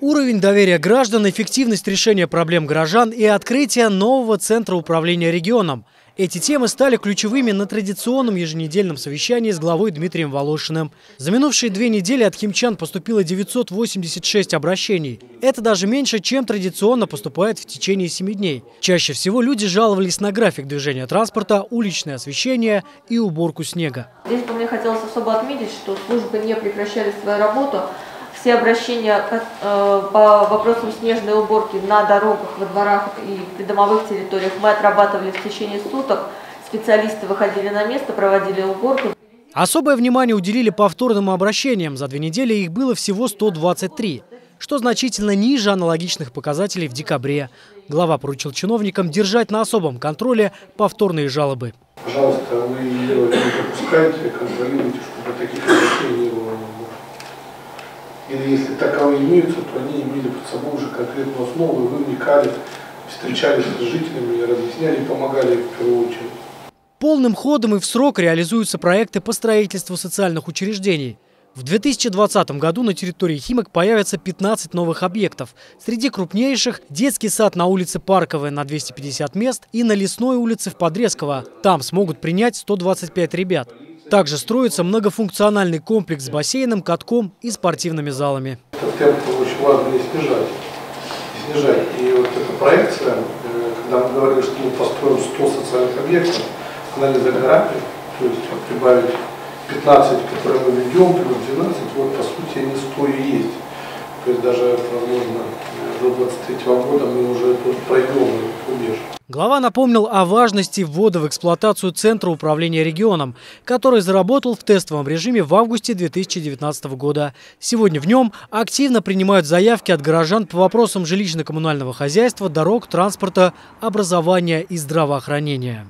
Уровень доверия граждан, эффективность решения проблем горожан и открытие нового центра управления регионом. Эти темы стали ключевыми на традиционном еженедельном совещании с главой Дмитрием Волошиным. За минувшие две недели от химчан поступило 986 обращений. Это даже меньше, чем традиционно поступает в течение семи дней. Чаще всего люди жаловались на график движения транспорта, уличное освещение и уборку снега. Здесь бы мне хотелось особо отметить, что службы не прекращали свою работу. Все обращения э, по вопросам снежной уборки на дорогах, во дворах и придомовых территориях мы отрабатывали в течение суток. Специалисты выходили на место, проводили уборку. Особое внимание уделили повторным обращениям. За две недели их было всего 123, что значительно ниже аналогичных показателей в декабре. Глава поручил чиновникам держать на особом контроле повторные жалобы. Пожалуйста, вы не допускайте, контролируйте, чтобы таких обращений не было или если таковые имеются, то они имели под собой уже конкретную основу, и вы вникали, встречались с жителями, разъясняли помогали в первую очередь. Полным ходом и в срок реализуются проекты по строительству социальных учреждений. В 2020 году на территории Химок появятся 15 новых объектов. Среди крупнейших – детский сад на улице Парковая на 250 мест и на Лесной улице в Подрезково. Там смогут принять 125 ребят. Также строится многофункциональный комплекс с бассейном, катком и спортивными залами. Этот темп очень важно не снижать. Не снижать. И вот эта проекция, э, когда мы говорили, что мы построим 100 социальных объектов, она не за горами, то есть прибавить 15, которые мы ведем, плюс 12, вот по сути они 100 и есть. То есть даже, возможно, до 23 года мы уже пройдем рубеж. Глава напомнил о важности ввода в эксплуатацию Центра управления регионом, который заработал в тестовом режиме в августе 2019 года. Сегодня в нем активно принимают заявки от горожан по вопросам жилищно-коммунального хозяйства, дорог, транспорта, образования и здравоохранения.